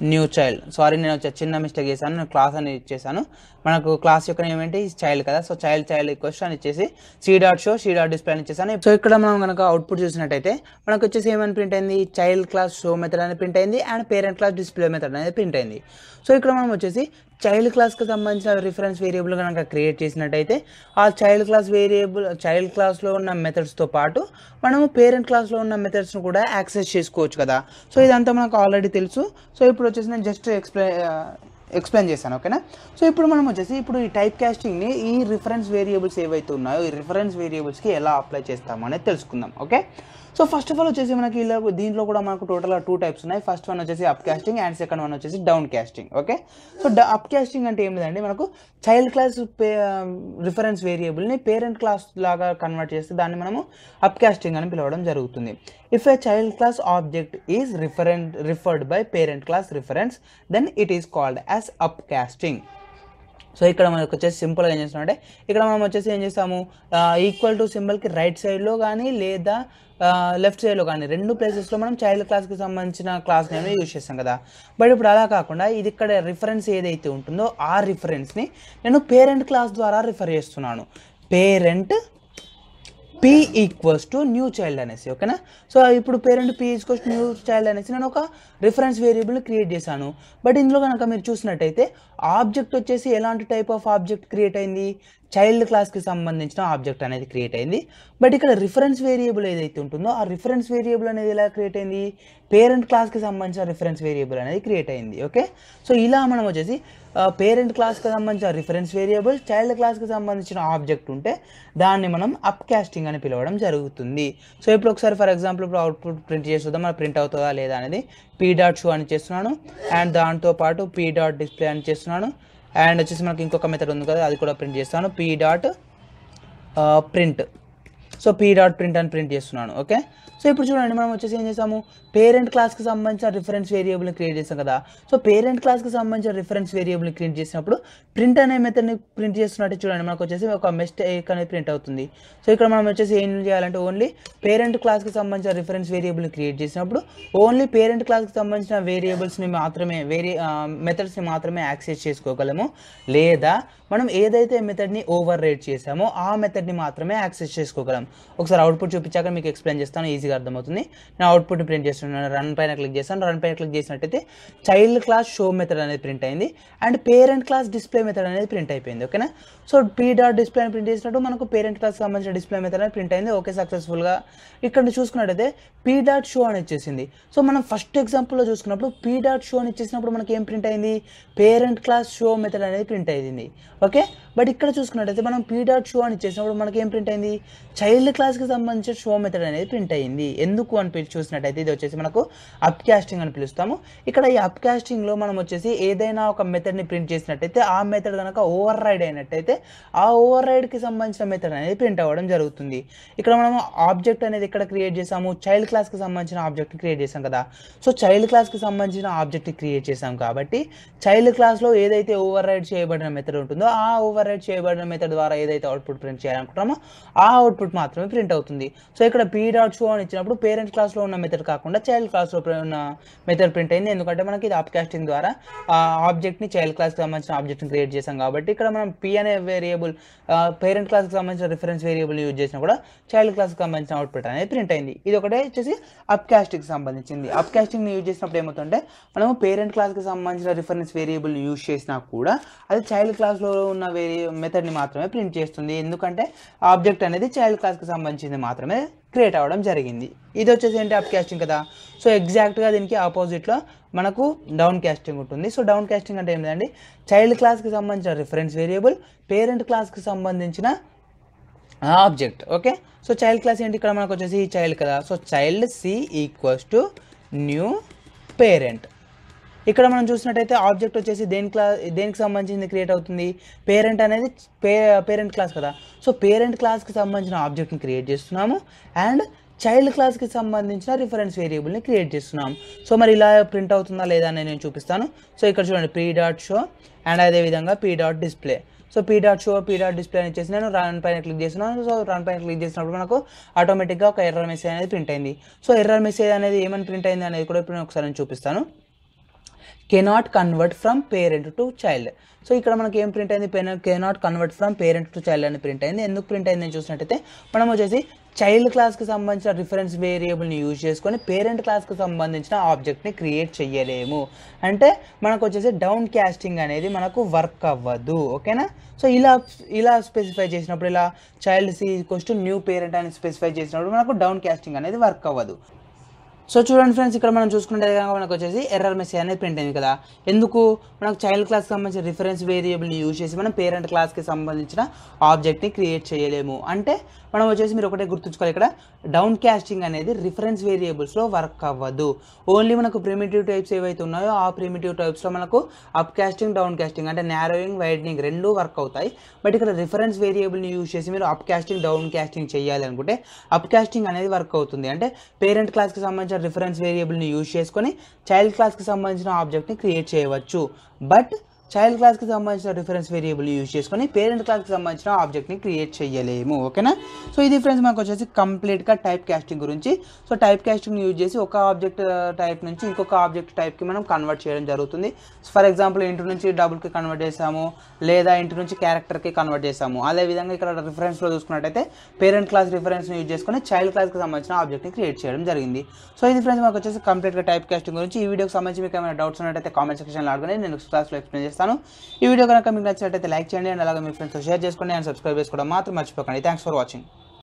new child. Sorry నేను వచ్చి చిన్న మిస్టేక్ చేశాను. నేను క్లాస్ అని ఇచ్చేసాను మనకు క్లాస్ యొక్క నేమ్ ఏంటి? చైల్డ్ కదా. సో చైల్డ్ చైల్డ్ క్వశ్చన్ ఇచ్చేసి C dot show C dot display అని ఇచ్చేసాను సో ఇక్కడ మనం కనుక అవుట్పుట్ చూసినట్టయితే మనకు వచ్చేసి ఏమని ప్రింట్ అయింది? చైల్డ్ క్లాస్ షో మెథడ్ అనేది ప్రింట్ అయింది. And parent class display method అనేది ప్రింట్ అయింది. సో ఇక్కడ మనం వచ్చేసి చైల్డ్ క్లాస్కి సంబంధించిన రిఫరెన్స్ వేరియబుల్ కనుక క్రియేట్ చేసినట్టయితే ఆ చైల్డ్ క్లాస్ వేరియబుల్ చైల్డ్ క్లాస్లో ఉన్న మెథడ్స్తో పాటు మనము పేరెంట్ క్లాస్లో ఉన్న మెథడ్స్ను కూడా యాక్సెస్ చేసుకోవచ్చు కదా. సో ఇదంతా మనకు ఆల్రెడీ తెలుసు. సో ఇప్పుడు వచ్చేసి నేను జస్ట్ ఎక్స్ప్లెయిన్ ఎక్స్ప్లెయిన్ చేశాను ఓకేనా సో ఇప్పుడు మనం వచ్చేసి ఇప్పుడు ఈ టైప్ క్యాస్టింగ్ని ఈ రిఫరెన్స్ వేరియబుల్స్ ఏవైతే ఉన్నాయో ఈ రిఫరెన్స్ వేరియబుల్స్కి ఎలా అప్లై చేస్తామో అనేది తెలుసుకుందాం okay so first of all వచ్చేసి మనకి ఇలా దీంట్లో కూడా మనకు టోటల్గా టూ టైప్స్ ఉన్నాయి. ఫస్ట్ వన్ వచ్చేసి up casting and second one వచ్చేసి down casting okay so up casting అంటే ఏమిటండి మనకు చైల్డ్ క్లాస్ రిఫరెన్స్ వేరియబుల్ని పేరెంట్ క్లాస్ లాగా కన్వర్ట్ చేస్తే దాన్ని మనము అప్ క్యాస్టింగ్ అని పిలవడం జరుగుతుంది. If a child class object is referent referred by parent class reference then it is called as up casting so ఇక్కడ మనకు వచ్చేసి సింపుల్గా ఏం చేస్తామంటే ఇక్కడ మనం వచ్చేసి ఏం చేస్తాము? ఈక్వల్ టు సింబల్కి రైట్ సైడ్లో కానీ లేదా లెఫ్ట్ సైడ్లో కానీ రెండు ప్లేసెస్లో మనం చైల్డ్ క్లాస్కి సంబంధించిన క్లాస్ నేమ్ యూజ్ చేస్తాం కదా. బట్ ఇప్పుడు అలా కాకుండా ఇది ఇక్కడ రిఫరెన్స్ ఏదైతే ఉంటుందో ఆ రిఫరెన్స్ని నేను పేరెంట్ క్లాస్ ద్వారా రిఫర్ చేస్తున్నాను. Parent P equals to new child అనేసి ఓకేనా సో ఇప్పుడు parent P equals new child అనేసి నేను ఒక రిఫరెన్స్ వేరియబుల్ క్రియేట్ చేశాను. బట్ ఇందులో కనుక మీరు చూసినట్టయితే ఆబ్జెక్ట్ వచ్చేసి ఎలాంటి టైప్ ఆఫ్ ఆబ్జెక్ట్ క్రియేట్ అయింది? చైల్డ్ క్లాస్కి సంబంధించిన ఆబ్జెక్ట్ అనేది క్రియేట్ అయింది. బట్ ఇక్కడ రిఫరెన్స్ వేరియబుల్ ఏదైతే ఉంటుందో ఆ రిఫరెన్స్ వేరియబుల్ అనేది ఎలా క్రియేట్ అయింది? పేరెంట్ క్లాస్కి సంబంధించిన రిఫరెన్స్ వేరియబుల్ అనేది క్రియేట్ అయింది ఓకే సో ఇలా మనం వచ్చేసి పేరెంట్ క్లాస్కి సంబంధించిన రిఫరెన్స్ వేరియబుల్ చైల్డ్ క్లాస్కి సంబంధించిన ఆబ్జెక్ట్ ఉంటే దాన్ని మనం అప్ క్యాస్టింగ్ అని పిలవడం జరుగుతుంది. సో ఇప్పుడు ఒకసారి ఫర్ ఎగ్జాంపుల్ ఇప్పుడు అవుట్పుట్ ప్రింట్ చేస్తుందా మన ప్రింట్ అవుతుందా లేదా అనేది పీ డాట్ షో అని చేస్తున్నాను. అండ్ దాంతో పాటు పీ డాట్ డిస్ప్లే అని చేస్తున్నాను. అండ్ వచ్చేసి మనకి ఇంకొక మెథడ్ ఉంది కదా అది కూడా ప్రింట్ చేస్తాను. P dot print so P dot print అని ప్రింట్ చేస్తున్నాను ఓకే సో ఇప్పుడు చూడండి మనం వచ్చేసి ఏం చేసాము? పేరెంట్ క్లాస్కి సంబంధించిన రిఫరెన్స్ వేరియబుల్ని క్రియేట్ చేసాం కదా. సో పేరెంట్ క్లాస్కి సంబంధించిన రిఫరెన్స్ వేరియబుల్ని క్రియేట్ చేసినప్పుడు ప్రింట్ అనే మెథడ్ని ప్రింట్ చేస్తున్నట్టు చూడండి మనకు వచ్చేసి ఒక మిస్టేక్ అనేది ప్రింట్ అవుతుంది. సో ఇక్కడ మనం వచ్చేసి ఏం చేయాలంటే ఓన్లీ పేరెంట్ క్లాస్కి సంబంధించిన రిఫరెన్స్ వేరియబుల్ని క్రియేట్ చేసినప్పుడు ఓన్లీ పేరెంట్ క్లాస్కి సంబంధించిన వేరియబుల్స్ని మాత్రమే వేరే మెథడ్స్ని మాత్రమే యాక్సెస్ చేసుకోగలము? లేదా మనం ఏదైతే మెథడ్ని ఓవర్ రేట్ చేసామో ఆ మెథడ్ని మాత్రమే యాక్సెస్ చేసుకోగలం. ఒకసారి అవుట్పుట్ చూపించాక మీకు ఎక్స్ప్లెయిన్ చేస్తాను ఈజీగా అర్థమవుతుంది. నేను అవుట్పుట్ ప్రింట్ చేస్తున్నాను రన్ పైన క్లిక్ చేస్తాను రన్ పైన క్లిక్ చేసినట్టయితే చైల్డ్ క్లాస్ షో మెథడ్ అనేది ప్రింట్ అయింది. And parent class display method అనేది ప్రింట్ అయిపోయింది ఓకేనా సో పీ డాట్ డిస్ప్లే అని ప్రింట్ చేసినట్టు మనకు పేరెంట్ క్లాస్ సంబంధించిన డిస్ప్లే మెథడ్ అనేది ప్రింట్ అయింది ఓకే సక్సెస్ఫుల్గా ఇక్కడ చూసుకున్నట్టయితే పీ డాట్ షో అని వచ్చేసింది. సో మనం ఫస్ట్ ఎగ్జాంపుల్లో చూసుకున్నప్పుడు పీ డాట్ షో అని ఇచ్చేసినప్పుడు మనకి ఏం ప్రింట్ అయింది? పేరెంట్ క్లాస్ షో మెథడ్ అనేది ప్రింట్ అయింది. ఓకే బట్ ఇక్కడ చూసుకున్నట్టయితే మనం పీ డాట్ షో అని చేసినప్పుడు మనకి ఏం ప్రింట్ అయింది? చైల్డ్ క్లాస్కి సంబంధించిన షో మెథడ్ అనేది ప్రింట్ అయింది. ఎందుకు అని చూసినట్టయితే ఇది వచ్చేసి మనకు అప్ క్యాస్టింగ్ అని పిలుస్తాము. ఇక్కడ ఈ అప్ క్యాస్టింగ్లో మనం వచ్చేసి ఏదైనా ఒక మెథడ్ని ప్రింట్ చేసినట్టయితే ఆ మెథడ్ కనుక ఓవర్ రైడ్ అయినట్టయితే ఆ ఓవర్ రైడ్కి సంబంధించిన మెథడ్ అనేది ప్రింట్ అవ్వడం జరుగుతుంది. ఇక్కడ మనం ఆబ్జెక్ట్ అనేది ఇక్కడ క్రియేట్ చేసాము. చైల్డ్ క్లాస్కి సంబంధించిన ఆబ్జెక్ట్ క్రియేట్ చేసాం కదా. సో చైల్డ్ క్లాస్కి సంబంధించిన ఆబ్జెక్ట్ క్రియేట్ చేసాం కాబట్టి చైల్డ్ క్లాస్లో ఏదైతే ఓవర్ రైడ్ చేయబడిన మెథడ్ ఉంటుందో ఆ ఓవర్ జనరేట్ చేయబడిన మెథడ్ ద్వారా ఏదైతే అవుట్పుట్ ప్రింట్ చేయాలనుకుంటామో ఆ అవుట్పుట్ మాత్రమే ప్రింట్ అవుతుంది. సో ఇక్కడ పీ డాట్ షో అని ఇచ్చినప్పుడు పేరెంట్ క్లాస్లో ఉన్న మెథడ్ కాకుండా చైల్డ్ క్లాస్లో ఉన్న మెథడ్ ప్రింట్ అయింది. ఎందుకంటే మనకి ఇది అప్కాస్టింగ్ ద్వారా ఆ ఆబ్జెక్ట్ని చైల్డ్ క్లాస్కి సంబంధించిన ఆబ్జెక్ట్ని క్రియేట్ చేసాం కాబట్టి ఇక్కడ మనం పీ అనే వేరియబుల్ పేరెంట్ క్లాస్కి సంబంధించిన రిఫరెన్స్ వేరియబుల్ యూజ్ చేసినా కూడా చైల్డ్ క్లాస్కి సంబంధించిన అవుట్పుట్ అనేది ప్రింట్ అయింది. ఇది ఒకటే వచ్చేసి అప్కాస్టింగ్కి సంబంధించింది. అప్కాస్టింగ్ని యూజ్ చేసినప్పుడు ఏమవుతుంటే మనము పేరెంట్ క్లాస్కి సంబంధించిన రిఫరెన్స్ వేరియబుల్ యూజ్ చేసినా కూడా అది చైల్డ్ క్లాస్లో ఉన్న వేరే మెథడ్ని మాత్రమే ప్రింట్ చేస్తుంది. ఎందుకంటే ఆబ్జెక్ట్ అనేది చైల్డ్ క్లాస్కి సంబంధించింది మాత్రమే క్రియేట్ అవ్వడం జరిగింది. ఇది వచ్చేసి ఏంటి అప్ క్యాస్టింగ్ కదా? సో ఎగ్జాక్ట్గా దీనికి ఆపోజిట్లో మనకు డౌన్ క్యాస్టింగ్ ఉంటుంది. సో డౌన్ క్యాస్టింగ్ అంటే ఏంటంటే చైల్డ్ క్లాస్కి సంబంధించిన రిఫరెన్స్ వేరియబుల్ పేరెంట్ క్లాస్కి సంబంధించిన object okay so child class ఏంటి? ఇక్కడ మనకు వచ్చేసి చైల్డ్ కదా? So child C equals to new parent ఇక్కడ మనం చూసినట్టయితే ఆబ్జెక్ట్ వచ్చేసి దేని క్లాస్ దేనికి సంబంధించింది క్రియేట్ అవుతుంది? పేరెంట్ అనేది పే పేరెంట్ క్లాస్ కదా. సో పేరెంట్ క్లాస్కి సంబంధించిన ఆబ్జెక్ట్ని క్రియేట్ చేస్తున్నాము. అండ్ చైల్డ్ క్లాస్కి సంబంధించిన రిఫరెన్స్ వేరియబుల్ని క్రియేట్ చేస్తున్నాం సో మరి ఇలా ప్రింట్ అవుతుందా లేదా అని నేను చూపిస్తాను. సో ఇక్కడ చూడండి పీ డాట్ షో అండ్ అదేవిధంగా P dot display so P dot show P dot display అని చేసి నేను రన్ పైన క్లిక్ చేస్తున్నాను. సో రన్ పైన క్లిక్ చేసినప్పుడు మనకు ఆటోమేటిక్గా ఒక ఎర్రర్ మెసేజ్ అనేది ప్రింట్ అయింది. సో ఎర్రర్ మెసేజ్ అనేది ఏమని ప్రింట్ అయింది అనేది కూడా ఇప్పుడు నేను ఒకసారి చూపిస్తాను. Cannot convert from parent to child so ఇక్కడ మనకి ఏం ప్రింట్ అయింది? Cannot convert from parent to child అని ప్రింట్ అయింది. ఎందుకు ప్రింట్ అయింది? చూసినట్టయితే మనం వచ్చేసి చైల్డ్ క్లాస్కి సంబంధించిన రిఫరెన్స్ వేరియబుల్ని యూజ్ చేసుకొని పేరెంట్ క్లాస్కి సంబంధించిన ఆబ్జెక్ట్ని క్రియేట్ చేయలేము. అంటే మనకు వచ్చేసి డౌన్ క్యాస్టింగ్ అనేది మనకు వర్క్ అవ్వదు. ఓకేనా సో ఇలా ఇలా స్పెసిఫై చేసినప్పుడు ఇలా child C equals to new parent అని స్పెసిఫై చేసినప్పుడు మనకు డౌన్ క్యాస్టింగ్ అనేది వర్క్ అవ్వదు. సో చూడండి ఫ్రెండ్స్ ఇక్కడ మనం చూసుకుంటే కనుక మనకు వచ్చేసి ఎర్రర్ మెసేజ్ అనేది ప్రింట్ అయింది కదా. ఎందుకు? మనకు చైల్డ్ క్లాస్కి సంబంధించిన రిఫరెన్స్ వేరియబుల్ని యూజ్ చేసి మనం పేరెంట్ క్లాస్కి సంబంధించిన ఆబ్జెక్ట్ని క్రియేట్ చేయలేము. అంటే మనం వచ్చేసి మీరు ఒకటే గుర్తుంచుకోవాలి ఇక్కడ. డౌన్ క్యాస్టింగ్ అనేది రిఫరెన్స్ వేరియబుల్స్లో వర్క్ అవ్వదు. ఓన్లీ మనకు ప్రిమిటివ్ టైప్స్ ఏవైతే ఉన్నాయో ఆ ప్రిమిటివ్ టైప్స్లో మనకు అప్ క్యాస్టింగ్ డౌన్ క్యాస్టింగ్ అంటే నేరోయింగ్ వైడనింగ్ రెండూ వర్క్ అవుతాయి. బట్ ఇక్కడ రిఫరెన్స్ వేరియబుల్ని యూజ్ చేసి మీరు అప్ క్యాస్టింగ్ డౌన్ క్యాస్టింగ్ చేయాలి అనుకుంటే అప్ క్యాస్టింగ్ అనేది వర్క్ అవుతుంది. అంటే పేరెంట్ క్లాస్కి సంబంధించిన రిఫరెన్స్ వేరియబుల్ని యూజ్ చేసుకొని చైల్డ్ క్లాస్కి సంబంధించిన ఆబ్జెక్ట్ని క్రియేట్ చేయవచ్చు. బట్ చైల్డ్ క్లాస్కి సంబంధించిన రిఫరెన్స్ వేరియబుల్ యూజ్ చేసుకొని పేరెంట్ క్లాస్కి సంబంధించిన ఆబ్జెక్ట్ని క్రియేట్ చేయలేము ఓకేనా సో ఇది ఫ్రెండ్స్ మనకు వచ్చేసి కంప్లీట్గా టైప్ క్యాస్టింగ్ గురించి. సో టైప్ క్యాస్టింగ్ యూజ్ చేసి ఒక ఆబ్జెక్ట్ టైప్ uh, నుంచి ఇంకొక ఆబ్జెక్ట్ టైప్కి మనం కన్వర్ట్ చేయడం జరుగుతుంది. ఫర్ ఎగ్జాంపుల్ ఇంటి నుంచి డబుల్కి కన్వర్ట్ చేసాము లేదా ఇంటి నుంచి క్యారెక్టర్కి కన్వర్ట్ చేసాము. అదేవిధంగా ఇక్కడ రిఫరెన్స్లో చూసుకున్నట్టయితే పేరెంట్ క్లాస్ రిఫరెన్స్ని యూజ్ చేసుకొని చైల్డ్ క్లాస్కి సంబంధించిన ఆబ్జెక్ట్ని క్రియేట్ చేయడం జరిగింది. సో ఇది ఫ్రెండ్స్ మనకు వచ్చేసి కంప్లీట్గా టైప్ క్యాస్టింగ్ గురించి. ఈ వీడియోకి సంబంధించి మీకు ఏమైనా డౌట్స్ ఉన్నట్టయితే కామెంట్ సెక్షన్లో అడగండి. నేను నెక్స్ట్ క్లాస్లో ఎక్స్ప్లెయిన్ చేస్తాను. చేస్తాను. ఈ వీడియో కనుక మీకు నచ్చినట్లయితే లైక్ చేయండి అండ్ అలాగే మీ ఫ్రెండ్స్తో షేర్ చేసుకోండి అండ్ సబ్స్క్రైబ్ చేసుకోవడం మాత్రం మర్చిపోకండి. Thanks for watching